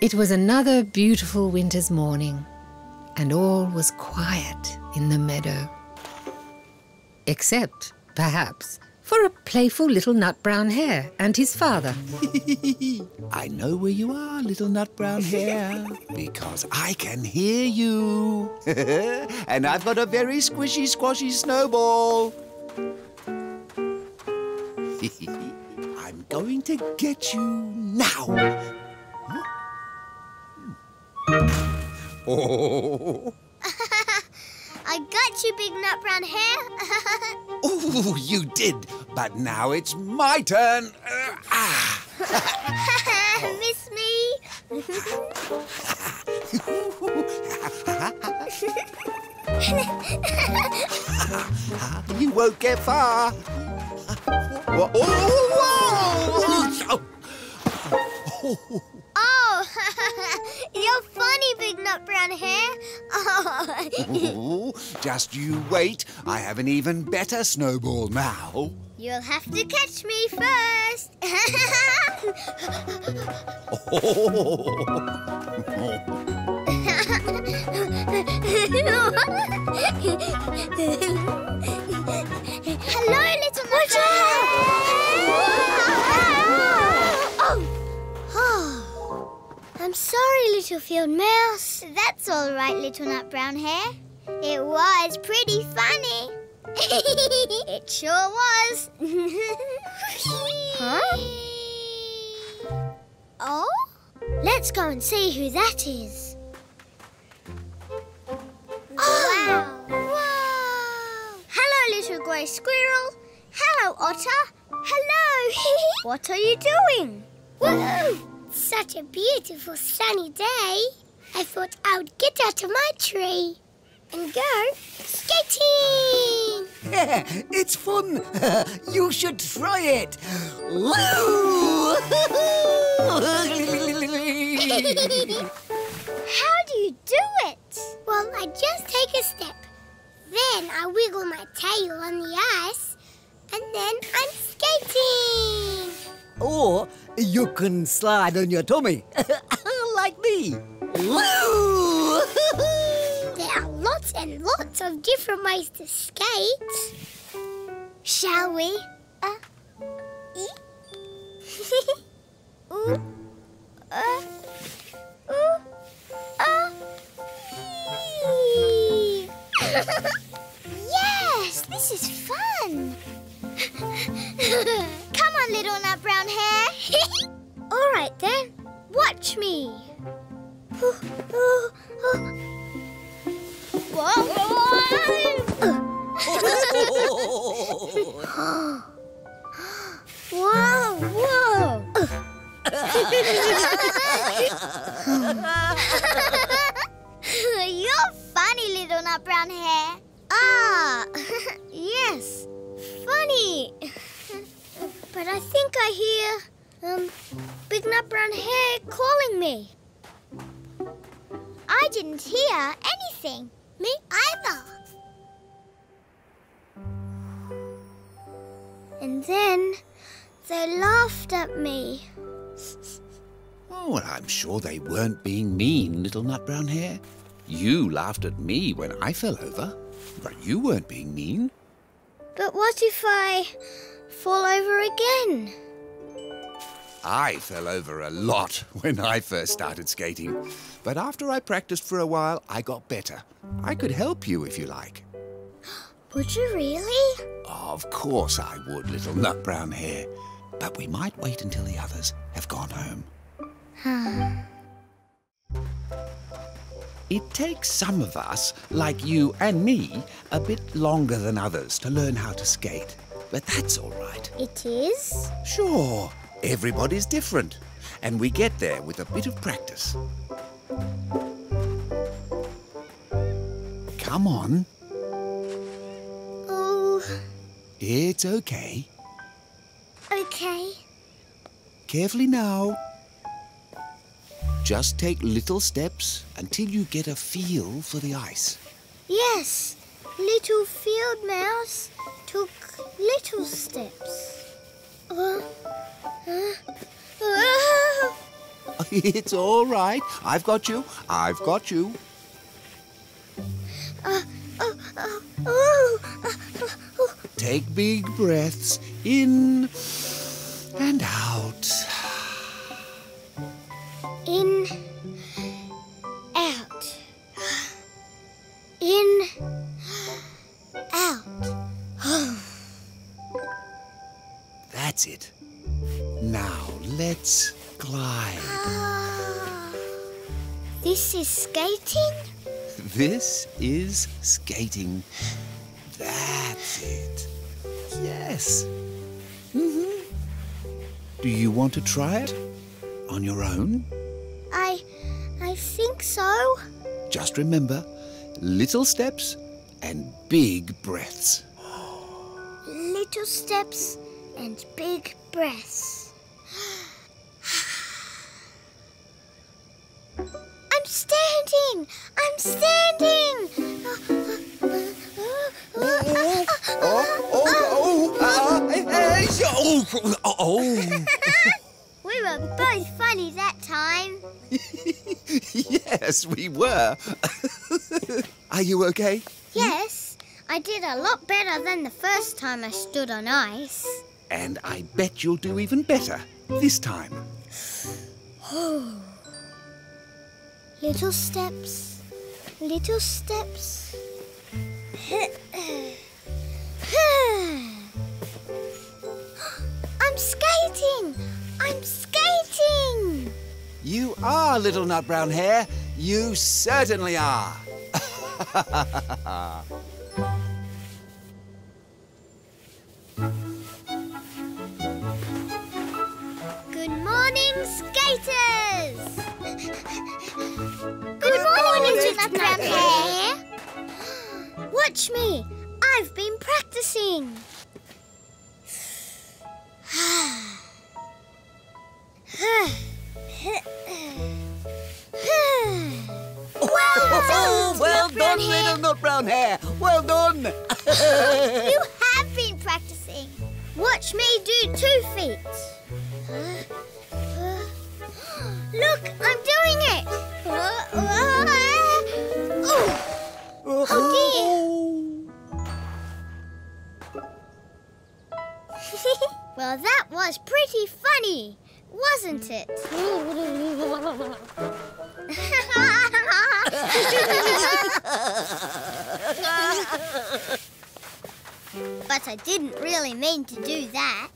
It was another beautiful winter's morning, and all was quiet in the meadow. Except, perhaps, for a playful little nut brown hare and his father. I know where you are, little nut brown hare, because I can hear you. and I've got a very squishy, squashy snowball. I'm going to get you now. Oh. I got you, big nut brown Hare. oh, you did. But now it's my turn. Uh, ah. Miss me? you won't get far. Oh, whoa. Just you wait. I have an even better snowball now. You'll have to catch me first. Hello, little Watch oh. I'm sorry, little field mouse. That's all right, little nut brown hare. It was pretty funny. it sure was. huh? Oh? Let's go and see who that is. Oh! Wow! Hello, little grey squirrel. Hello, otter. Hello. what are you doing? Woohoo! Such a beautiful sunny day. I thought I would get out of my tree and go skating. it's fun. you should try it. How do you do it? Well, I just take a step. Then I wiggle my tail on the ice and then I'm skating. Or you can slide on your tummy, like me. Lots and lots of different ways to skate. Shall we? Uh, ooh, uh, ooh, uh, yes, this is fun. Come on, little nut brown hare. All right, then. Watch me. Whoa! whoa. You're funny, little nut brown hare. Ah, yes funny. but I think I hear, um, Big Nut Brown Hare calling me. I didn't hear anything. Me either. And then they laughed at me. Oh, well, I'm sure they weren't being mean, little nut brown hare. You laughed at me when I fell over, but you weren't being mean. But what if I fall over again? I fell over a lot when I first started skating. But after I practiced for a while, I got better. I could help you if you like. Would you really? Of course I would, little nut brown hare. But we might wait until the others have gone home. It takes some of us, like you and me, a bit longer than others to learn how to skate. But that's all right. It is? Sure. Everybody's different. And we get there with a bit of practice. Come on. Oh. It's okay. Okay. Carefully now. Just take little steps until you get a feel for the ice. Yes, little field mouse took little steps. Uh. it's all right. I've got you. I've got you. Take big breaths in and out. In, let's glide. Ah. This is skating? This is skating. That's it. Yes. hmm Do you want to try it on your own? I, I think so. Just remember little steps and big breaths. Little steps and big breaths. Standing! I'm standing! Oh, oh, oh, hey, hey, oh, oh, oh. We were both funny that time. yes, we were. Are you okay? Yes, I did a lot better than the first time I stood on ice. And I bet you'll do even better this time. Oh, Little steps, little steps. I'm skating! I'm skating! You are, little nut brown hare. You certainly are. morning, little brown hare. Watch me. I've been practicing. well done, well done, little nut brown hare. Well done. You have been practicing. Watch me do two feet. Look, I'm doing it. Was pretty funny, wasn't it? but I didn't really mean to do that.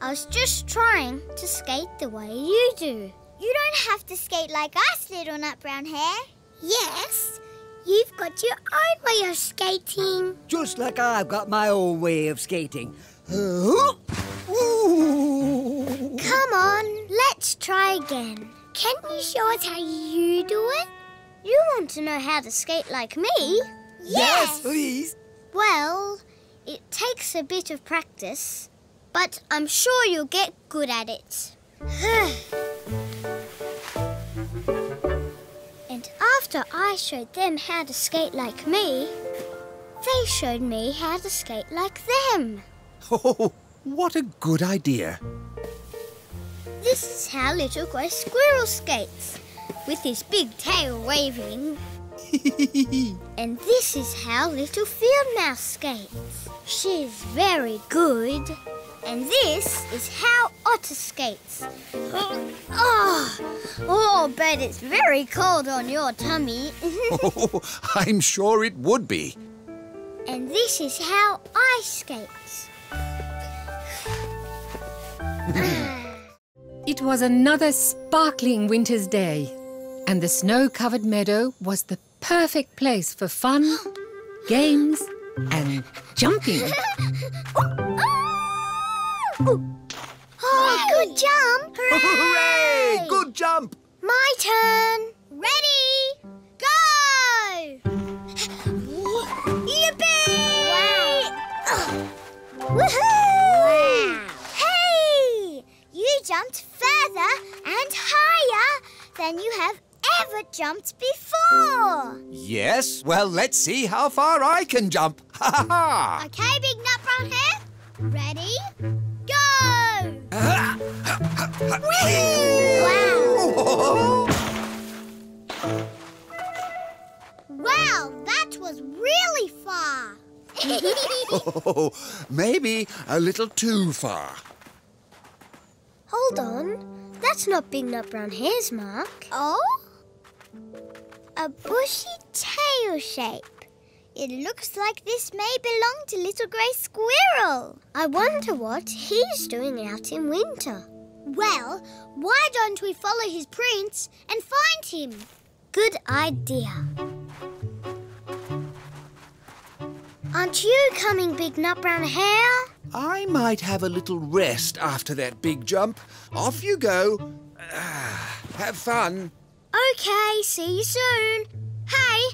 I was just trying to skate the way you do. You don't have to skate like us, little nut brown hare. Yes, you've got your own way of skating. Just like I've got my own way of skating. Uh, ooh. Come on, let's try again. Can you show us how you do it? You want to know how to skate like me? Yes, please. Well, it takes a bit of practice, but I'm sure you'll get good at it. and after I showed them how to skate like me, they showed me how to skate like them. What a good idea. This is how little grey squirrel skates, with his big tail waving. and this is how little field mouse skates. She's very good. And this is how otter skates. Oh, oh, oh, but it's very cold on your tummy. Oh, I'm sure it would be. and this is how I skate. It was another sparkling winter's day, and the snow covered meadow was the perfect place for fun, games, and jumping. Oh, good jump! Hooray! Good jump! My turn. Ready? Go! Yippee! Wow! Woohoo! than you have ever jumped before. Yes, well, let's see how far I can jump. Ha ha ha! Okay, Big Nut Brown Hare. Ready, go! wow! wow, that was really far. oh, maybe a little too far. Hold on. That's not Big Nut Brown Hare's mark. Oh? A bushy tail shape. It looks like this may belong to Little Grey Squirrel. I wonder what he's doing out in winter. Well, why don't we follow his prints and find him? Good idea. Aren't you coming, Big Nut Brown Hare? I might have a little rest after that big jump. Off you go. Ah, have fun. Okay, see you soon. Hey,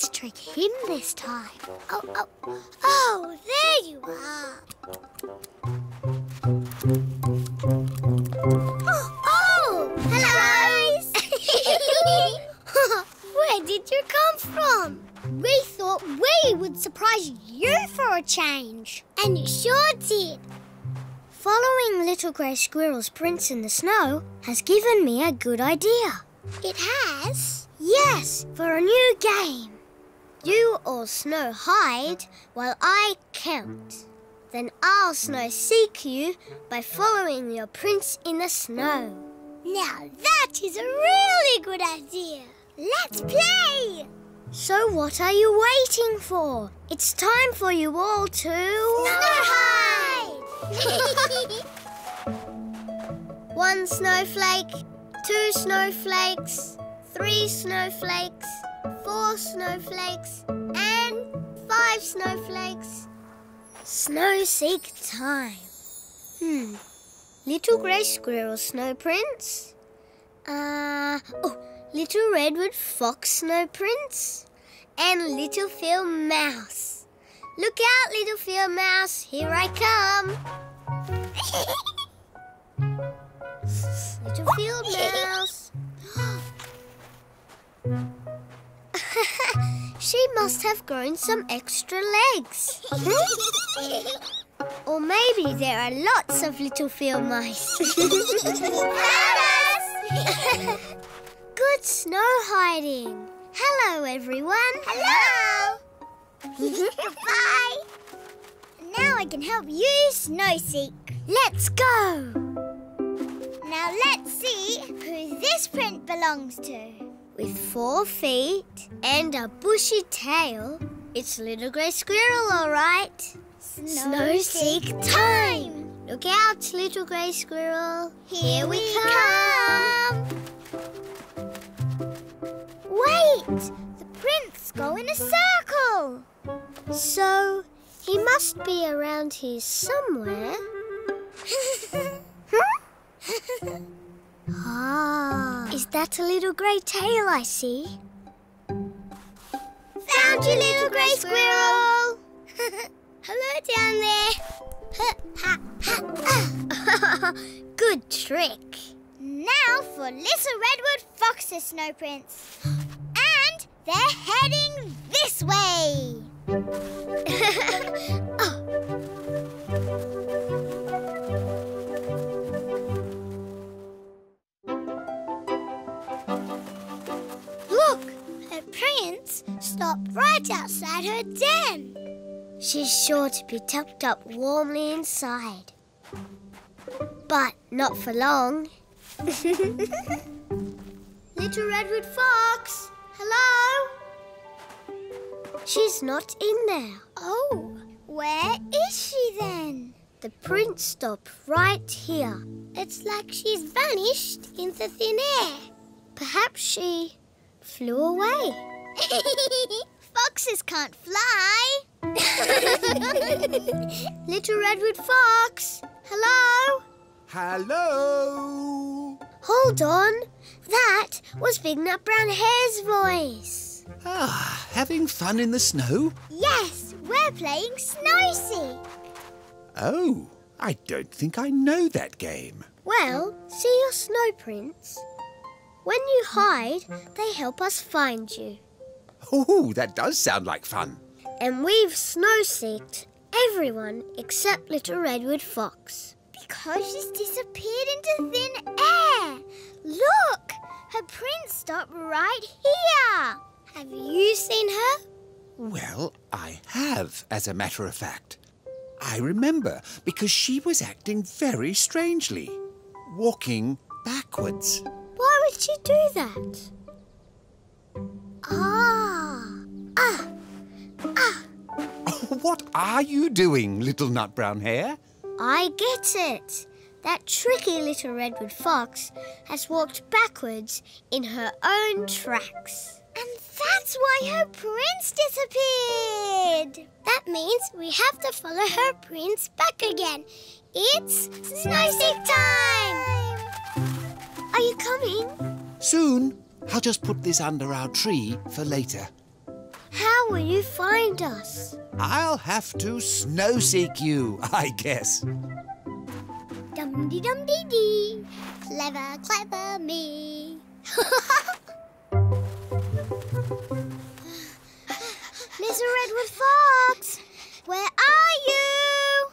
Let's trick him this time. Oh, oh, oh, there you are. Oh, oh hello. Where did you come from? We thought we would surprise you for a change. And you sure did. Following Little Grey Squirrel's prints in the snow has given me a good idea. It has? Yes, for a new game. You all snow hide while I count. Then I'll snow seek you by following your prints in the snow. Now that is a really good idea. Let's play! So what are you waiting for? It's time for you all to... Snow hide! One snowflake, two snowflakes, three snowflakes, four snowflakes, and five snowflakes. Snow seek time. Hmm. Little grey squirrel snow prints. Uh, oh, little redwood fox snow prints. And little field mouse. Look out, little field mouse. Here I come. little field mouse. She must have grown some extra legs. or maybe there are lots of little field mice. Good snow hiding. Hello, everyone. Hello! Goodbye! Now I can help you snow seek. Let's go. Now let's see who this print belongs to. With four feet and a bushy tail, it's Little Grey Squirrel, all right. Snow seek time. Look out, Little Grey Squirrel. Here we come. Wait! The prints go in a circle. So, he must be around here somewhere. ah, is that a little grey tail I see? Found you, little grey squirrel. Hello down there. Good trick. Now for little redwood fox's snow prints. And they're heading this way. Look, stopped right outside her den. She's sure to be tucked up warmly inside. But not for long. Little Redwood Fox, hello? She's not in there. Oh, where is she then? The prints stop right here. It's like she's vanished into thin air. Perhaps she flew away. Foxes can't fly. Little Redwood Fox, hello? Hello. Hold on. That was Big Nut Brown Hare's voice. Ah, having fun in the snow? Yes, we're playing Snow Seek. Oh, I don't think I know that game. Well, see your snow prints? When you hide, they help us find you. Oh, that does sound like fun. And we've snow-seeked everyone except Little Redwood Fox. Because she's disappeared into thin air. Look! Her print stopped right here. Have you seen her? Well, I have, as a matter of fact. I remember because she was acting very strangely, walking backwards. Why would she do that? Ah! Ah! what are you doing, little nut brown hare? I get it. That tricky little redwood fox has walked backwards in her own tracks. And that's why her prints disappeared. That means we have to follow her prints back again. It's snow seek time! Are you coming? Soon. I'll just put this under our tree for later. How will you find us? I'll have to snow seek you, I guess. Dum dee dum dee dee. Clever, clever me. Little Redwood Fox, where are you?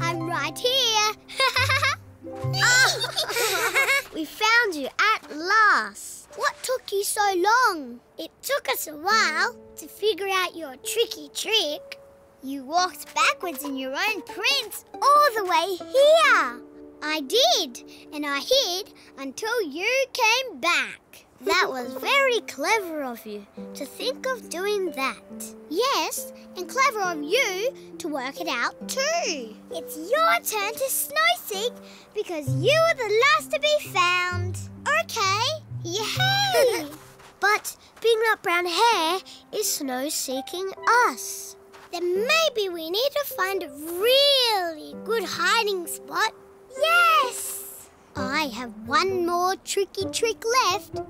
I'm right here. we found you at last. What took you so long? It took us a while to figure out your tricky trick. You walked backwards in your own prints all the way here. I did, and I hid until you came back. That was very clever of you to think of doing that. Yes, and clever of you to work it out too. It's your turn to snow seek because you were the last to be found. Okay. Yay! but Big Nut Brown hare is snow seeking us. Then maybe we need to find a really good hiding spot. Yes! I have one more tricky trick left.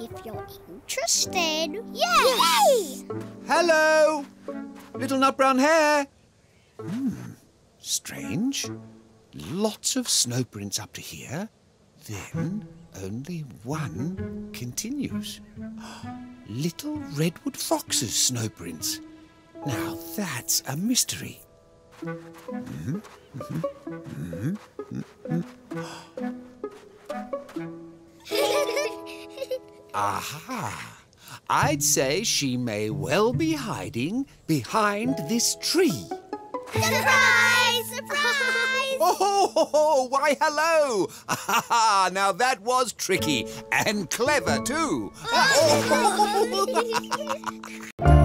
If you're interested. Yes! Yay! Hello! Little nut brown hare. Hmm, strange. Lots of snow prints up to here. Then only one continues. Little redwood foxes' snow prints. Now that's a mystery. Mm-hmm, mm-hmm, mm-hmm, Aha! I'd say she may well be hiding behind this tree. Surprise! Surprise! Oh, ho, ho, why, hello! Ah, now that was tricky and clever too.